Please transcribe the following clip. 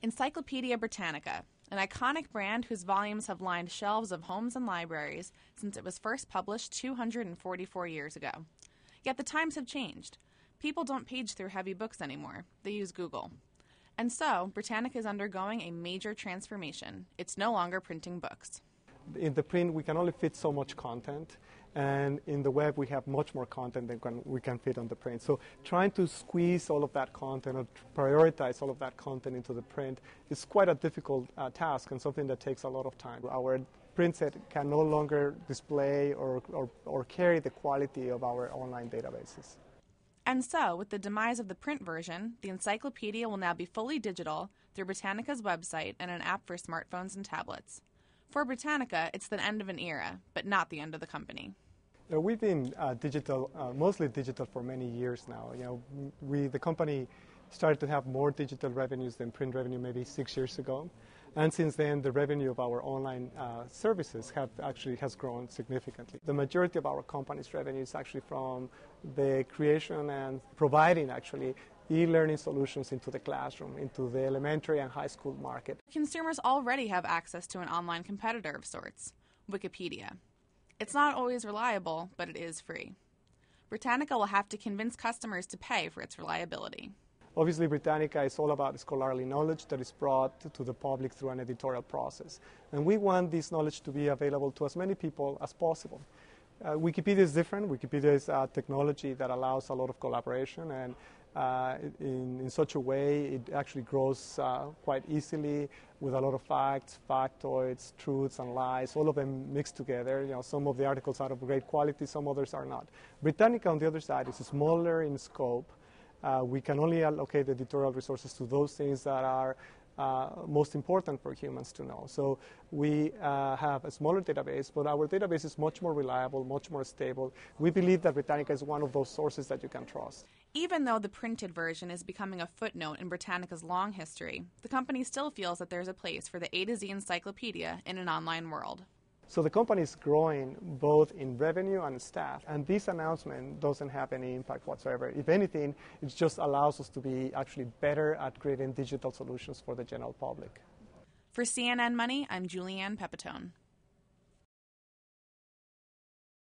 Encyclopedia Britannica, an iconic brand whose volumes have lined shelves of homes and libraries since it was first published 244 years ago. Yet the times have changed. People don't page through heavy books anymore, they use Google. And so, Britannica is undergoing a major transformation. It's no longer printing books. In the print, we can only fit so much content, and in the web, we have much more content than can, we can fit on the print. So, trying to squeeze all of that content or prioritize all of that content into the print is quite a difficult uh, task and something that takes a lot of time. Our print set can no longer display or, or, or carry the quality of our online databases. And so, with the demise of the print version, the encyclopedia will now be fully digital through Britannica's website and an app for smartphones and tablets. For Britannica, it's the end of an era, but not the end of the company. Know, we've been uh, digital, uh, mostly digital, for many years now. You know, we the company started to have more digital revenues than print revenue maybe six years ago. And since then, the revenue of our online uh, services have actually has grown significantly. The majority of our company's revenue is actually from the creation and providing actually e-learning solutions into the classroom, into the elementary and high school market. Consumers already have access to an online competitor of sorts, Wikipedia. It's not always reliable, but it is free. Britannica will have to convince customers to pay for its reliability. Obviously, Britannica is all about scholarly knowledge that is brought to the public through an editorial process. And we want this knowledge to be available to as many people as possible. Uh, Wikipedia is different. Wikipedia is a technology that allows a lot of collaboration, and in, in such a way it actually grows uh, quite easily with a lot of facts, factoids, truths, and lies, all of them mixed together. You know, some of the articles are of great quality, some others are not. Britannica, on the other side, is smaller in scope uh, we can only allocate editorial resources to those things that are uh, most important for humans to know. So we uh, have a smaller database, but our database is much more reliable, much more stable. We believe that Britannica is one of those sources that you can trust. Even though the printed version is becoming a footnote in Britannica's long history, the company still feels that there's a place for the A to Z encyclopedia in an online world. So the company is growing both in revenue and staff, and this announcement doesn't have any impact whatsoever. If anything, it just allows us to be actually better at creating digital solutions for the general public. For CNN Money, I'm Julianne Pepitone.